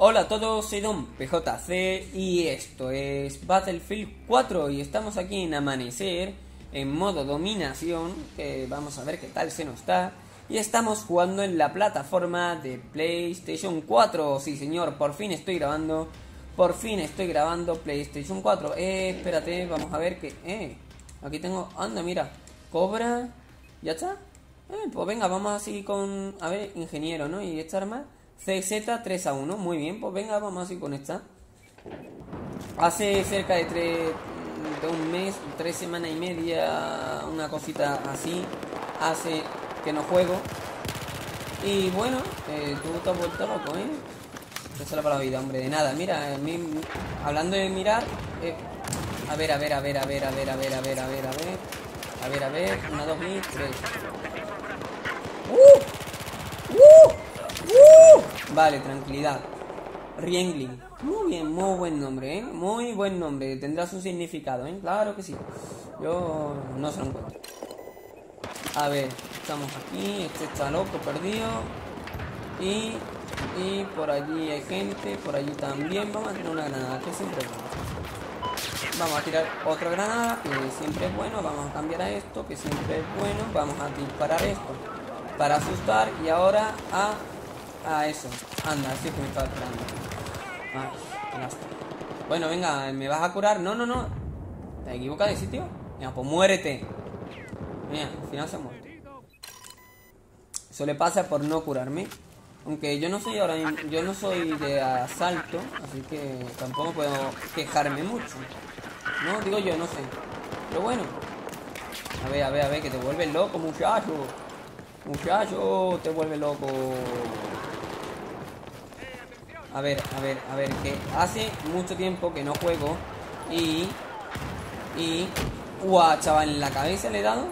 Hola a todos, soy Don PJC y esto es Battlefield 4 y estamos aquí en Amanecer en modo dominación, que vamos a ver qué tal se nos da. Y estamos jugando en la plataforma de PlayStation 4. Sí señor, por fin estoy grabando. Por fin estoy grabando PlayStation 4. Eh, espérate, vamos a ver que... Eh, aquí tengo... Anda, mira. Cobra... ¿Ya está? Eh, pues venga, vamos así con... A ver, ingeniero, ¿no? Y esta arma... CZ 3 a 1. Muy bien, pues venga, vamos así con esta. Hace cerca de tres, de un mes, tres semanas y media, una cosita así. Hace que no juego. Y bueno, eh, tú te has vuelto loco, ¿eh? Eso para la vida, hombre. De nada, mira, eh, hablando de mirar. eh, a ver, a ver, a ver, a ver, a ver, a ver, a ver, a ver, a ver. A ver, a ver. Una, dos y tres. ¡Uh! Vale, tranquilidad. Riengling. Muy bien, muy buen nombre, ¿eh? Muy buen nombre. Tendrá su significado, ¿eh? Claro que sí. Yo no se lo encuentro. A ver, estamos aquí. Este está loco, perdido. Y, y por allí hay gente. Por allí también. Vamos a tirar una granada, que siempre es bueno. Vamos a tirar otra granada, que siempre es bueno. Vamos a cambiar a esto, que siempre es bueno. Vamos a disparar esto para asustar. Y ahora a, a eso. Anda, es que me estaba esperando. Lástima. Bueno, venga, ¿me vas a curar? No, no, no. ¿Te equivocas de sitio? Mira, pues muérete. Mira, al final se ha muerto. Eso le pasa por no curarme. Aunque yo no soy ahora yo no soy de asalto, así que tampoco puedo quejarme mucho. No, digo yo, no sé. Pero bueno. A ver, a ver, a ver, que te vuelves loco, muchacho. Muchacho, te vuelves loco. A ver, a ver, a ver, que hace mucho tiempo que no juego y... Y... ¡Guau, chaval! En la cabeza le he dado.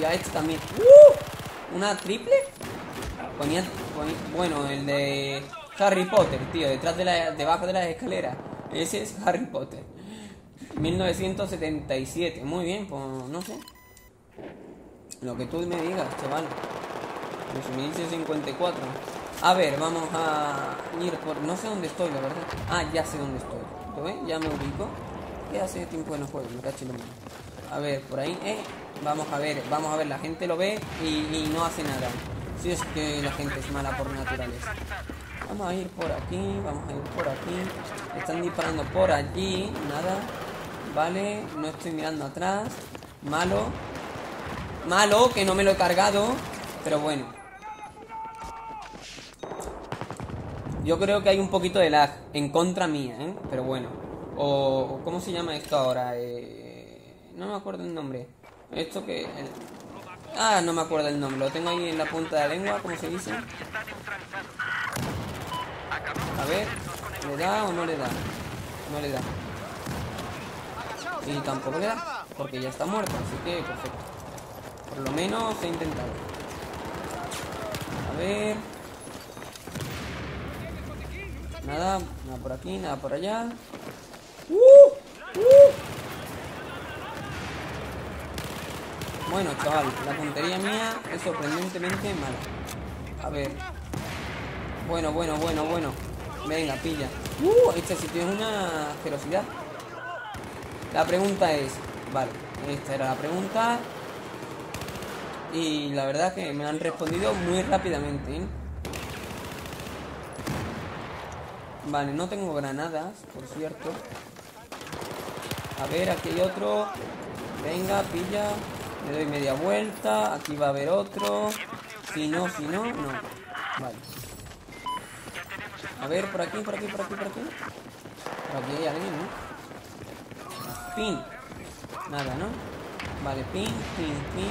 Y a este también. ¡Uh! ¿Una triple? Ponía, bueno, el de Harry Potter, tío, detrás de la, debajo de las escaleras. Ese es Harry Potter. 1977. Muy bien, pues no sé. Lo que tú me digas, chaval. 1954. A ver, vamos a ir por... No sé dónde estoy, la verdad. Ah, ya sé dónde estoy. ¿Lo ves? Ya me ubico. Que hace tiempo que no juego, me cacho. A ver, por ahí, eh. Vamos a ver, vamos a ver, la gente lo ve y, y no hace nada. Si es que la gente es mala por naturaleza. Vamos a ir por aquí, vamos a ir por aquí. Están disparando por allí, nada. Vale, no estoy mirando atrás. Malo. Malo, que no me lo he cargado. Pero bueno. Yo creo que hay un poquito de lag en contra mía, ¿eh? Pero bueno. O, ¿cómo se llama esto ahora? Eh, no me acuerdo el nombre. Esto que... Ah, no me acuerdo el nombre. Lo tengo ahí en la punta de la lengua, ¿cómo se dice? A ver, ¿le da o no le da? No le da. Y tampoco le da, porque ya está muerto, así que perfecto. Por lo menos he intentado. A ver. Nada, nada por aquí, nada por allá. ¡Uh! ¡Uh! Bueno, chaval, la puntería mía es sorprendentemente mala. A ver. Bueno, bueno, bueno, bueno. Venga, pilla. ¡Uh! Este sitio es una asquerosidad. La pregunta es... Vale, esta era la pregunta. Y la verdad que me han respondido muy rápidamente, ¿eh? Vale, no tengo granadas, por cierto. A ver, aquí hay otro. Venga, pilla. Le doy media vuelta. Aquí va a haber otro. Si no, si no, no. Vale. A ver, por aquí, por aquí, por aquí, por aquí. Por aquí hay alguien, ¿no? Pin. Nada, ¿no? Vale, pin, pin, pin.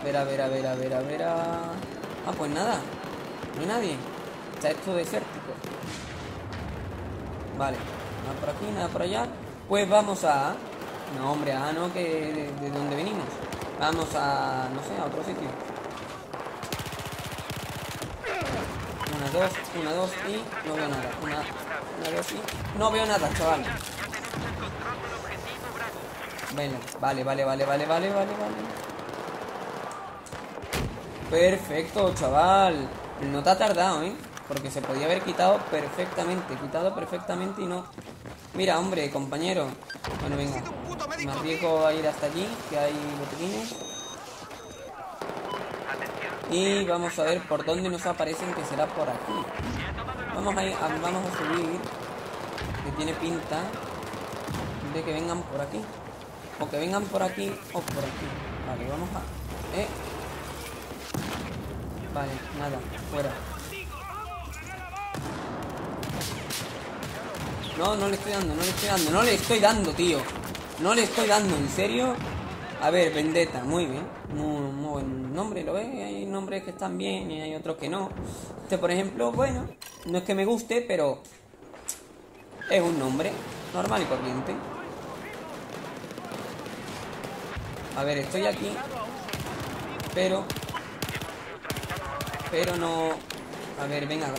A ver, a ver, a ver, a ver, a ver. a- Ah, pues nada. No hay nadie. Está esto desértico. Vale. Nada por aquí, nada por allá. Pues vamos a... No, hombre, ah, no, que de, de donde venimos. Vamos a... No sé, a otro sitio. Una, dos, una, dos y... No veo nada. Una, una, dos y... No veo nada, chaval. Venga, vale, vale, vale, vale, vale, vale, vale. Perfecto, chaval. No te ha tardado, ¿eh? Porque se podía haber quitado perfectamente. Quitado perfectamente y no... Mira, hombre, compañero. Bueno, venga. Me arriesgo a ir hasta allí, que hay botiquines. Y vamos a ver por dónde nos aparecen, que será por aquí. Vamos a, ir, vamos a subir, que tiene pinta de que vengan por aquí. O que vengan por aquí o por aquí. Vale, vamos a... Eh. Vale, nada, fuera. No, no le estoy dando, no le estoy dando, no le estoy dando, tío. No le estoy dando, ¿en serio? A ver, Vendetta, muy bien. Muy, buen nombre, ¿lo ves? Hay nombres que están bien y hay otros que no. Este, por ejemplo, bueno, no es que me guste, pero es un nombre normal y corriente. A ver, estoy aquí, pero... Pero no... A ver, venga,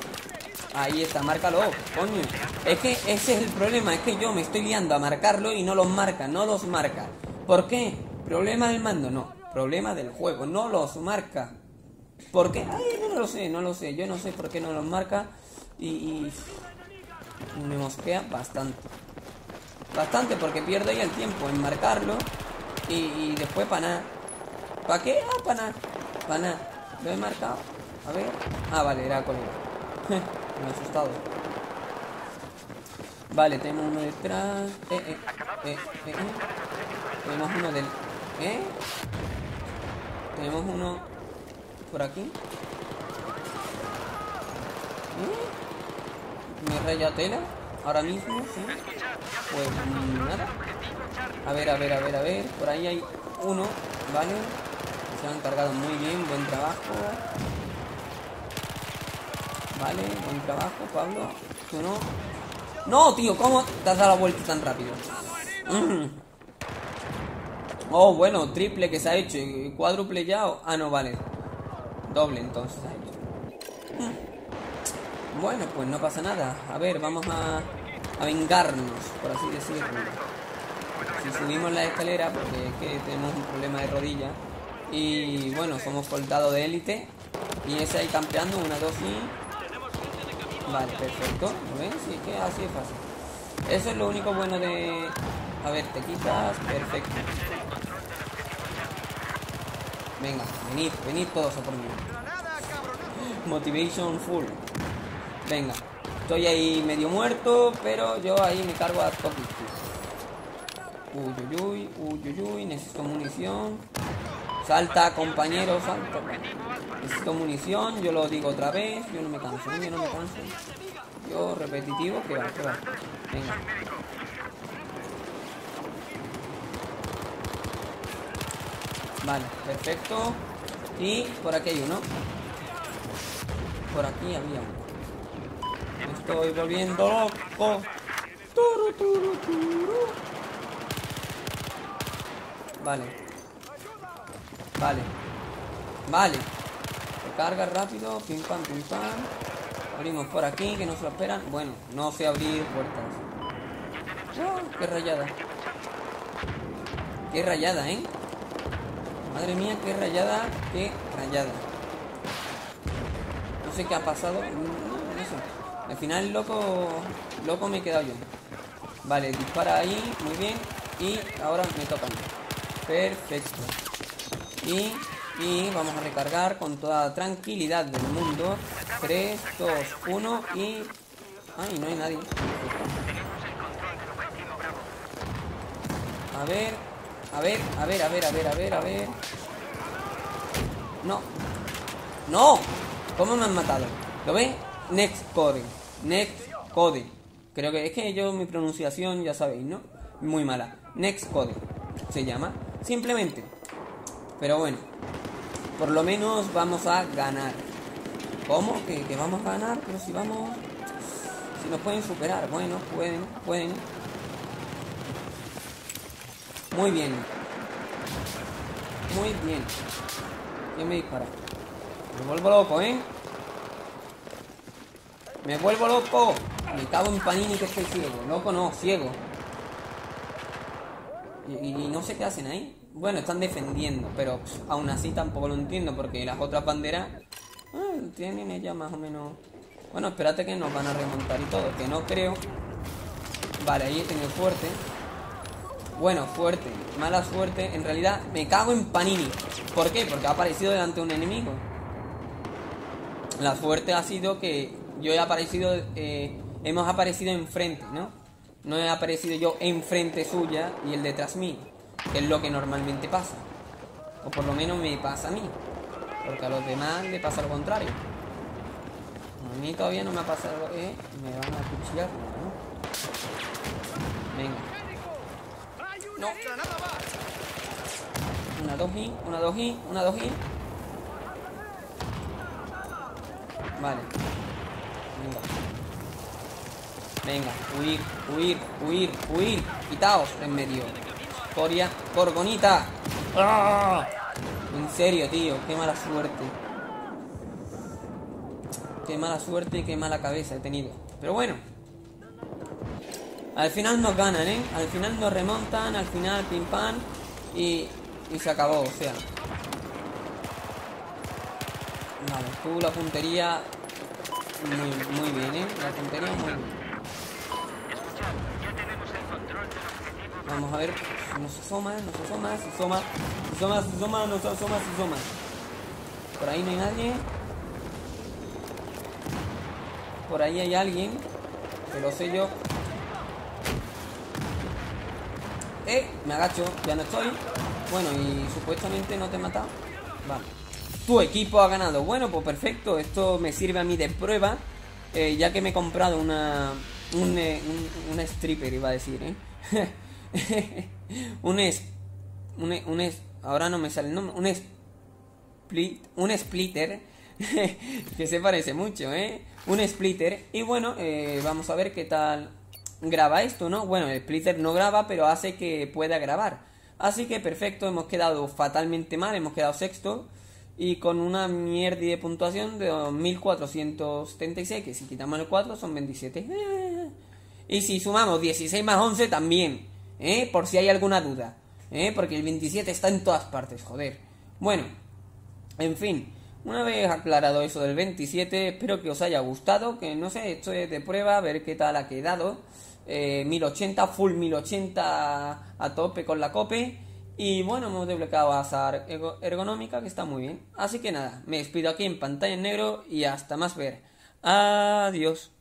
Ahí está, márcalo, coño. Es que ese es el problema, es que yo me estoy guiando a marcarlo y no los marca, no los marca. ¿Por qué? ¿Problema del mando? No, problema del juego, no los marca. ¿Por qué? Ay, no, lo sé, no lo sé. Yo no sé por qué no los marca y, me mosquea bastante. Bastante porque pierdo ahí el tiempo en marcarlo y, después para nada. ¿Para qué? Ah, para nada. Para nada. Lo he marcado. A ver. Ah, vale, era colega. Me he asustado. Vale, tenemos uno detrás. Eh, eh, eh. Tenemos uno del... Tenemos uno por aquí. ¿Me raya tela? Ahora mismo, sí. Pues nada. A ver, a ver, a ver, a ver. Por ahí hay uno, ¿vale? Se han cargado muy bien, buen trabajo. Vale, buen trabajo, Pablo. ¿Tú no? No, tío, ¿cómo te has dado la vuelta tan rápido? Mm. Oh, bueno, triple que se ha hecho. ¿Cuádruple ya? Ah, no, vale. Doble entonces ha hecho. Mm. Bueno, pues no pasa nada. A ver, vamos a, a vengarnos, por así decirlo. Si subimos la escalera, porque es que tenemos un problema de rodilla. Y bueno, somos soldados de élite. Y ese ahí campeando, una, dos y Vale, perfecto. ¿Lo ven? Sí, que así es fácil. Eso es lo único bueno de... A ver, te quitas. Perfecto. Venga, venid, venid todos a por mí. Motivation full. Venga. Estoy ahí medio muerto, pero yo ahí me cargo a Toki. Uy, uy, uy, uy, uy, necesito munición. Salta, compañero, salta. Necesito munición, yo lo digo otra vez, yo no me canso, yo no me canso. Yo repetitivo, que va, que va. Venga. Vale, perfecto. Y por aquí hay uno. Por aquí había uno. Me estoy volviendo loco. Vale. Vale. Vale. carga rápido. Pim pam, pim pam. Abrimos por aquí, que nos lo esperan. Bueno, no sé abrir puertas. Oh, qué rayada. Qué rayada, ¿eh? Madre mía, qué rayada, qué rayada. No sé qué ha pasado. No, sé. Al final, loco, loco me he quedado yo. Vale, dispara ahí, muy bien. Y ahora me toca Perfecto. Y, vamos a recargar con toda tranquilidad del mundo. 3, 2, 1 y... Ay, no hay nadie. A ver, a ver, a ver, a ver, a ver, a ver, a ver. No. ¡No! ¿Cómo me han matado? ¿Lo ve? Next code. Next code. Creo que es que yo mi pronunciación ya sabéis, ¿no? Muy mala. Next code. Se llama. Simplemente pero bueno, por lo menos vamos a ganar. ¿Cómo? ¿Que, vamos a ganar? Pero si vamos... Si nos pueden superar. Bueno, pueden, pueden. Muy bien. Muy bien. ¿Quién me dispara? Me vuelvo loco, ¿eh? Me vuelvo loco. Me cago en Panini que estoy ciego. Loco no, ciego. y no sé qué hacen ahí. Bueno, están defendiendo, pero aún así tampoco lo entiendo porque las otras banderas ah, tienen ellas más o menos... Bueno, espérate que nos van a remontar y todo, que no creo. Vale, ahí he tenido fuerte. Bueno, fuerte, mala suerte. En realidad me cago en Panini. ¿Por qué? Porque ha aparecido delante de un enemigo. La suerte ha sido que yo he aparecido, eh, hemos aparecido enfrente, ¿no? No he aparecido yo enfrente suya y el detrás mío que es lo que normalmente pasa. O por lo menos me pasa a mí. Porque a los demás le pasa lo contrario. A mí todavía no me ha pasado, eh, me van a cuchillar, ¿no? Venga. No. Una 2i, una 2i, una 2i. Vale. Venga. Venga, huir, huir, huir, huir. Quitaos en medio. Coria, Gorgonita. ¡Ah! En serio, tío, qué mala suerte. Qué mala suerte y qué mala cabeza he tenido. Pero bueno. Al final nos ganan, ¿eh? Al final nos remontan, al final pim pam. Y, y se acabó, o sea. Vale, tú la puntería. Muy, muy bien, ¿eh? La puntería muy bien. Vamos a ver. Nos asoma, nos asoma, se asoma. Se asoma, se asoma, nos asoma, se asoma. Por ahí no hay nadie. Por ahí hay alguien. Que lo sé yo. Eh, me agacho, ya no estoy. Bueno, y supuestamente no te he matado. Vale. Tu equipo ha ganado. Bueno, pues perfecto. Esto me sirve a mí de prueba. Eh, ya que me he comprado una. Un, eh, un, una stripper, iba a decir, ¿eh? un es, un, un es, ahora no me sale el nombre, un split, un splitter que se parece mucho, ¿eh? Un splitter y bueno, eh, vamos a ver qué tal graba esto, ¿no? Bueno, el splitter no graba, pero hace que pueda grabar. Así que perfecto, hemos quedado fatalmente mal, hemos quedado sexto y con una mierda de puntuación de 2476, que si quitamos el 4 son 27. Y si sumamos 16 más 11 también. ¿Eh? Por si hay alguna duda, ¿eh? Porque el 27 está en todas partes, joder. Bueno, en fin, una vez aclarado eso del 27, espero que os haya gustado, que no sé, esto es de prueba, a ver qué tal ha quedado. 1080, eh, full 1080 a tope con la cope. Y bueno, hemos desbloqueado a Azar Ergonómica, que está muy bien. Así que nada, me despido aquí en pantalla en negro y hasta más ver. Adiós.